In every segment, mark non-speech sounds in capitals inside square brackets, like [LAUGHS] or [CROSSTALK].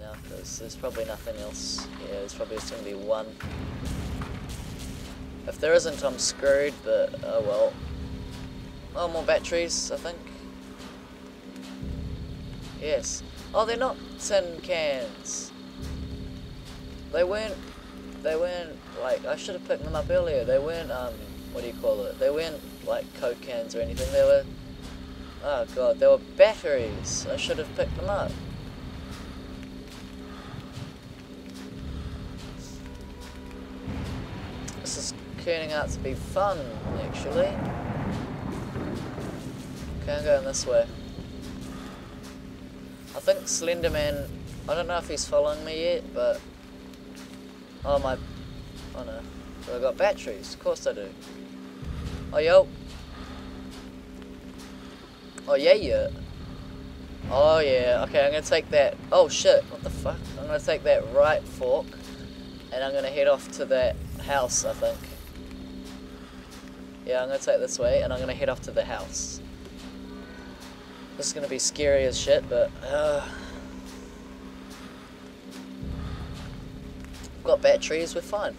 now, because there's probably nothing else. Yeah, there's probably just going to be one. If there isn't, I'm screwed, but oh well. Oh, more batteries, I think. Yes. Oh, they're not tin cans. They weren't, they weren't, like, I should have picked them up earlier. They weren't, um, what do you call it? They weren't, like, Coke cans or anything. They were, oh god, they were batteries. I should have picked them up. Turning out to be fun, actually. Okay, I'm going this way. I think Slenderman, I don't know if he's following me yet, but... Oh my... Oh no. But I got batteries, of course I do. Oh yo. Oh yeah, yeah. Oh yeah, okay, I'm gonna take that. Oh shit, what the fuck? I'm gonna take that right fork and I'm gonna head off to that house, I think. Yeah, I'm gonna take this way and I'm gonna head off to the house. This is gonna be scary as shit, but uh, got batteries, we're fine.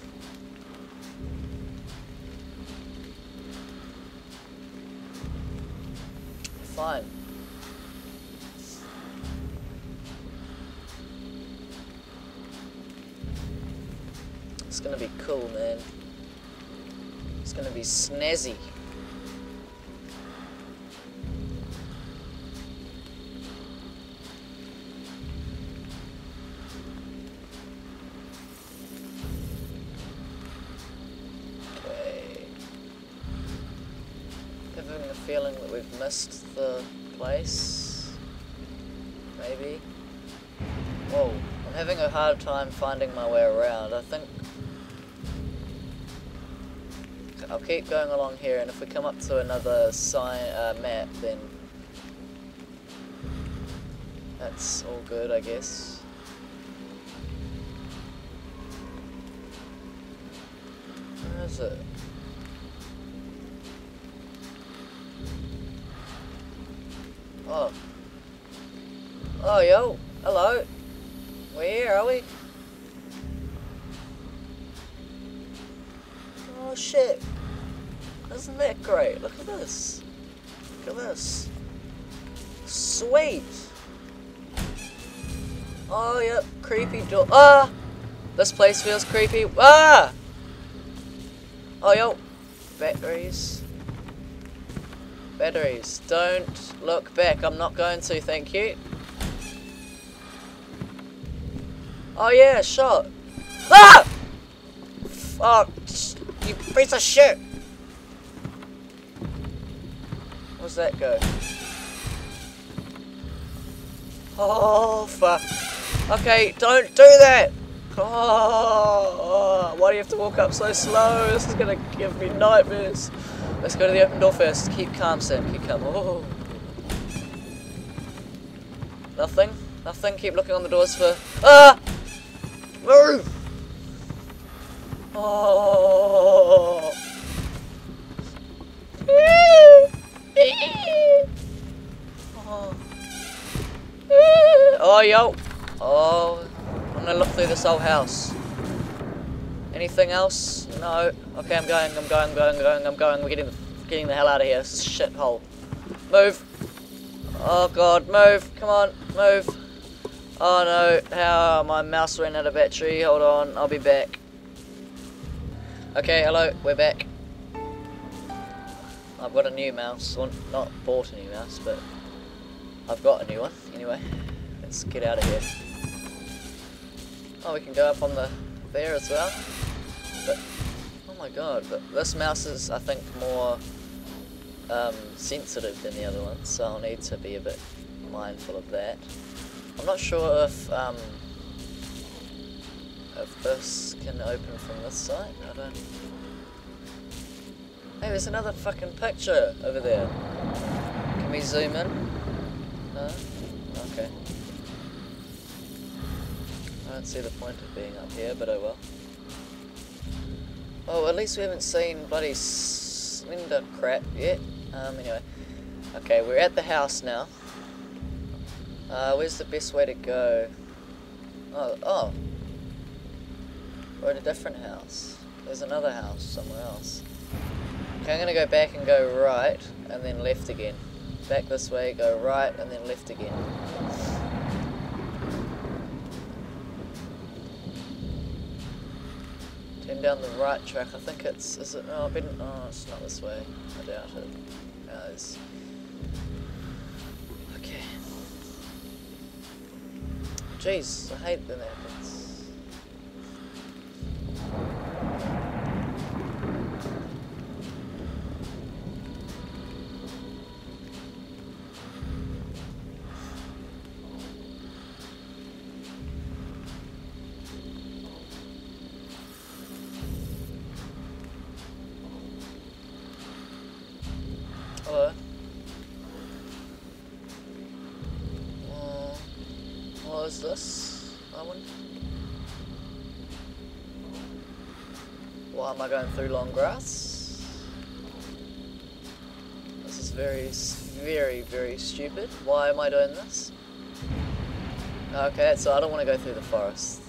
Fine. It's gonna be cool, man. It's gonna be snazzy. Having a feeling that we've missed the place. Maybe. Whoa, I'm having a hard time finding my way around. I think I'll keep going along here, and if we come up to another sign uh, map, then that's all good, I guess. Where is it? Oh. Oh, yo. Hello. We're are we? Oh, shit. Isn't that great? Look at this. Look at this. Sweet. Oh, yep. Creepy door. Ah! This place feels creepy. Ah! Oh, yo. Batteries. Batteries. Don't look back. I'm not going to, thank you. Oh, yeah, shot. Ah! Fuck. You piece of shit. That go? Oh, fuck. Okay, don't do that! Oh, why do you have to walk up so slow? This is gonna give me nightmares. Let's go to the open door first. Keep calm, Sam. Keep calm. Oh. Nothing? Nothing? Keep looking on the doors for... Ah! Move! Oh. Oh, I'm gonna look through this old house. Anything else? No. Okay, I'm going, I'm going, I'm going, I'm going, I'm going. We're getting, getting the hell out of here. This shithole. Move. Oh, God, move. Come on, move. Oh, no. How? My mouse ran out of battery. Hold on, I'll be back. Okay, hello, we're back. I've got a new mouse. Well, not bought a new mouse, but I've got a new one. Anyway, let's get out of here. Oh, we can go up on the there as well. But oh my god! But this mouse is, I think, more um, sensitive than the other one, so I'll need to be a bit mindful of that. I'm not sure if um, if this can open from this side. I don't. Hey, there's another fucking picture over there. Can we zoom in? No? Don't see the point of being up here, but oh well. Oh, at least we haven't seen bloody slender crap yet. Um, anyway. Okay, we're at the house now. Uh, where's the best way to go? Oh, oh. We're at a different house. There's another house somewhere else. Okay, I'm gonna go back and go right, and then left again. Back this way, go right, and then left again. Down the right track. I think it's. Is it? No, I've been. Oh, it's not this way. I doubt it. No, it's. Okay. Jeez, I hate that happens. What is this? I wonder. Why am I going through long grass? This is very, very, very stupid. Why am I doing this? Okay, so I don't want to go through the forest.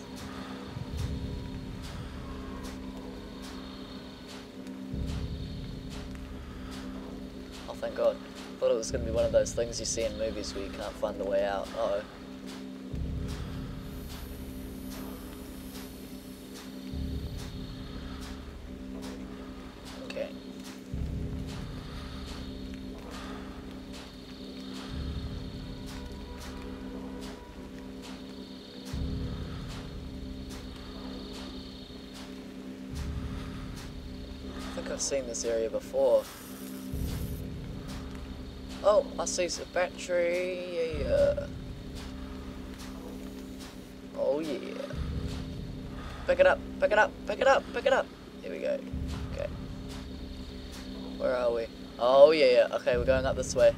Oh, thank God. I Thought it was going to be one of those things you see in movies where you can't find the way out. Uh oh. I've seen this area before. Oh, I see some battery. Yeah. Oh yeah. Pick it up, pick it up, pick it up, pick it up. Here we go. Okay. Where are we? Oh yeah. Okay, we're going up this way.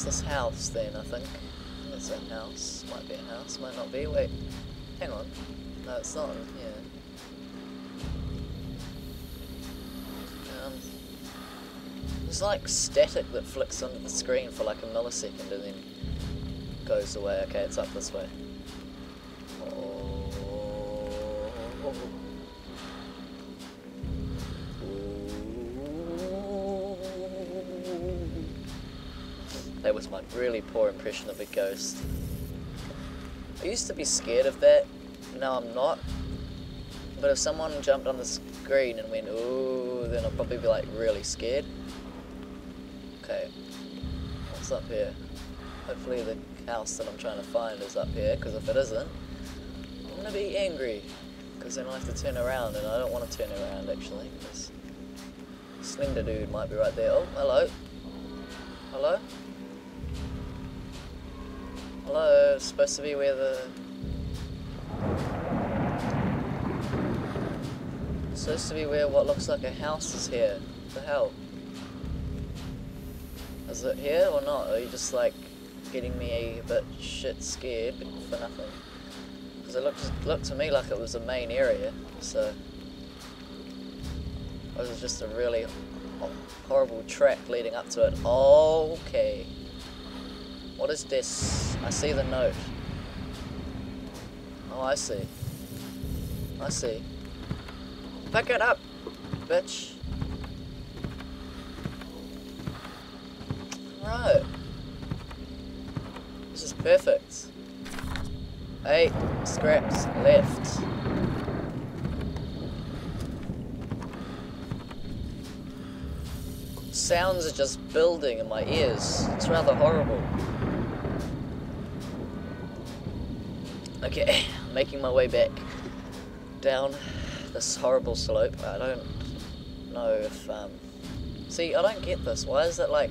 Is this house then, I think? It's a house. Might be a house, might not be. Wait. Hang on. No, it's not. Yeah. Um, there's like static that flicks onto the screen for like a millisecond and then goes away. Okay, it's up this way. Oh. Was my really poor impression of a ghost. I used to be scared of that, now I'm not. But if someone jumped on the screen and went, ooh, then I'll probably be like really scared. Okay, what's up here? Hopefully the house that I'm trying to find is up here, because if it isn't, I'm gonna be angry. Because then I'll have to turn around, and I don't want to turn around actually, because Slender Dude might be right there. Oh, hello. Hello? Supposed to be where the... It's supposed to be where what looks like a house is here. What the hell? Is it here or not? Or are you just like getting me a bit shit scared for nothing? Because it looked, looked to me like it was a main area, so... Or is it just a really horrible track leading up to it? Okay. What is this? I see the note. Oh, I see. I see. Pick it up, bitch. Right. This is perfect. Eight scraps left. Sounds are just building in my ears. It's rather horrible. Okay, making my way back down this horrible slope. I don't know if, um... See, I don't get this. Why is it like...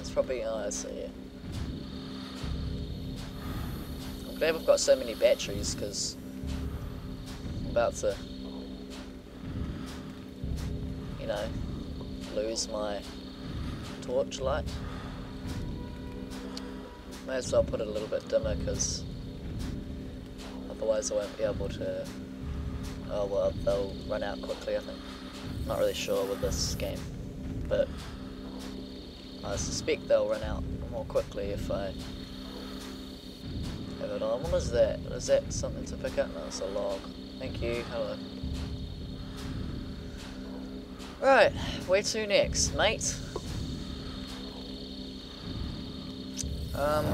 It's probably... Oh, I see. I'm glad we've got so many batteries, because... I'm about to... You know... Lose my torchlight. May as well put it a little bit dimmer, because... Otherwise I won't be able to. Oh well, they'll run out quickly. I think. Not really sure with this game, but I suspect they'll run out more quickly if I have it on. What is that? Is that something to pick up? No, it's a log. Thank you. Hello. Right, where to next, mate? Um,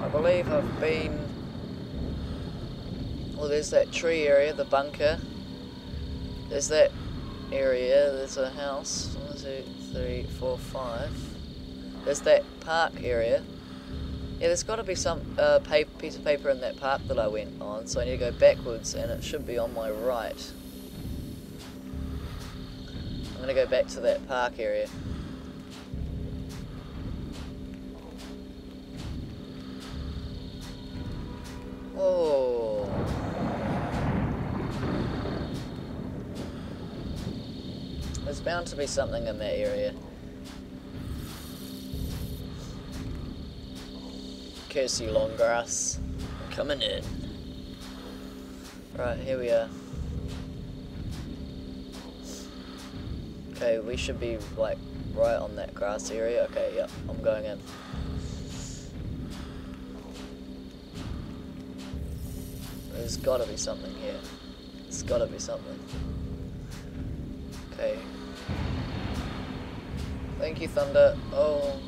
I believe I've been... Well, there's that tree area, the bunker. There's that area, there's a house. One, two, three, four, five. There's that park area. Yeah, there's got to be some uh, paper, piece of paper in that park that I went on, so I need to go backwards, and it should be on my right. I'm gonna go back to that park area. Oh. There's bound to be something in that area. Curse you, long grass. I'm coming in. Right, here we are. Okay, we should be like right on that grass area. Okay, yep, I'm going in. There's gotta be something here. There's gotta be something. Okay. Thank you, Thunder. Oh.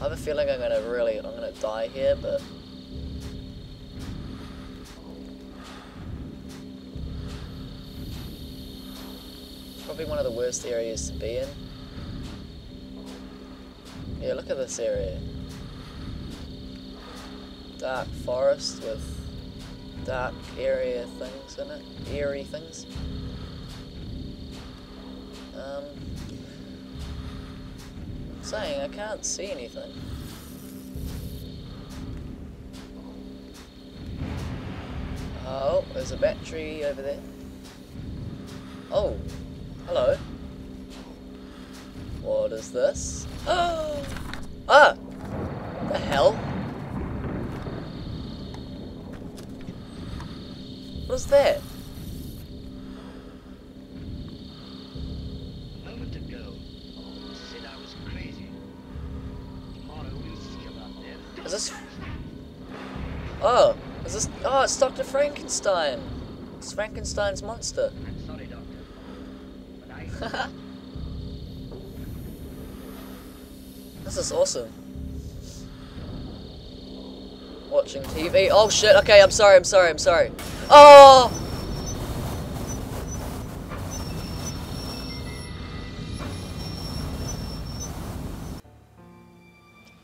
I have a feeling I'm gonna really, I'm gonna die here, but probably one of the worst areas to be in. Yeah, look at this area. Dark forest with dark area things in it, eerie things. Um, saying I can't see anything. Oh, there's a battery over there. Oh, Hello. What is this? [GASPS] ah! The hell? What is that? Frankenstein. It's Frankenstein's monster. I'm sorry, Doctor. But I [LAUGHS] this is awesome. Watching TV. Oh shit, okay, I'm sorry, I'm sorry, I'm sorry. Oh!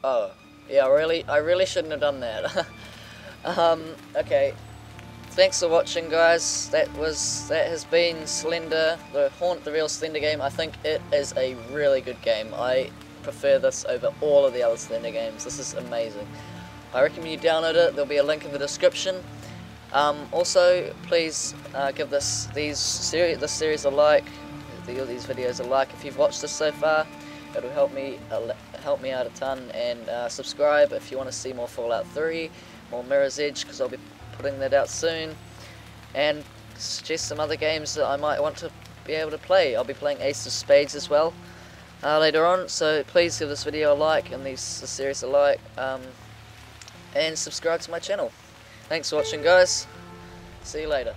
Oh, yeah, really, I really shouldn't have done that. [LAUGHS] um, okay. Thanks for watching, guys. That was, that has been Slender, the Haunt the Real Slender game. I think it is a really good game. I prefer this over all of the other Slender games. This is amazing. I recommend you download it. There'll be a link in the description. Um, also, please uh, give this these series this series a like. the- These videos a like if you've watched this so far. It'll help me uh, help me out a ton. And uh, subscribe if you want to see more Fallout 3, more Mirror's Edge, because I'll be putting that out soon. And suggest some other games that I might want to be able to play. I'll be playing Ace of Spades as well uh, later on. So please give this video a like and this series a like. Um, and subscribe to my channel. Thanks for watching guys. See you later.